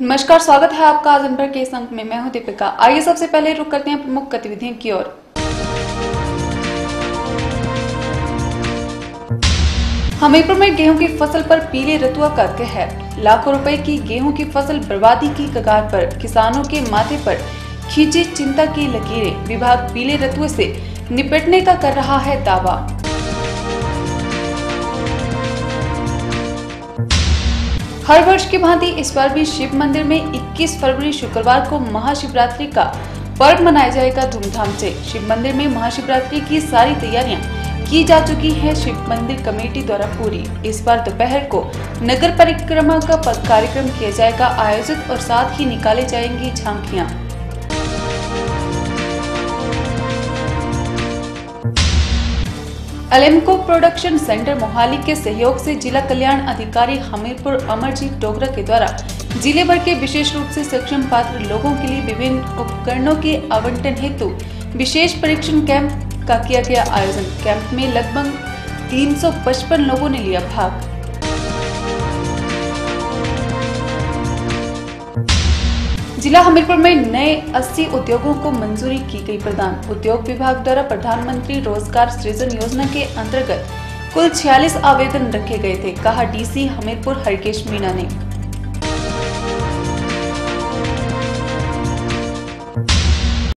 नमस्कार, स्वागत है आपका आज भर के अंक में। मैं हूँ दीपिका। आइए सबसे पहले रुक करते हैं प्रमुख गतिविधियों की ओर। हमीरपुर में गेहूँ की फ़सल पर पीले रतुआ का कहर लाखों रुपए की गेहूँ की फ़सल बर्बादी की कगार पर किसानों के माथे पर खींची चिंता की लकीरें। विभाग पीले रतुए से निपटने का कर रहा है दावा। हर वर्ष की भांति इस बार भी शिव मंदिर में 21 फरवरी शुक्रवार को महाशिवरात्रि का पर्व मनाया जाएगा धूमधाम से। शिव मंदिर में महाशिवरात्रि की सारी तैयारियाँ की जा चुकी है शिव मंदिर कमेटी द्वारा पूरी। इस बार दोपहर को नगर परिक्रमा का कार्यक्रम किया जाएगा, आयोजित और साथ ही निकाले जाएँगी झांकियाँ। अलेमको प्रोडक्शन सेंटर मोहाली के सहयोग से जिला कल्याण अधिकारी हमीरपुर अमरजीत डोगरा के द्वारा ज़िले भर के विशेष रूप से सक्षम पात्र लोगों के लिए विभिन्न उपकरणों के आवंटन हेतु विशेष परीक्षण कैंप का किया गया आयोजन। कैंप में लगभग 355 लोगों ने लिया भाग। जिला हमीरपुर में नए 80 उद्योगों को मंजूरी की गई प्रदान। उद्योग विभाग द्वारा प्रधानमंत्री रोज़गार सृजन योजना के अंतर्गत कुल 46 आवेदन रखे गए थे, कहा डीसी हमीरपुर हरकेश मीणा ने।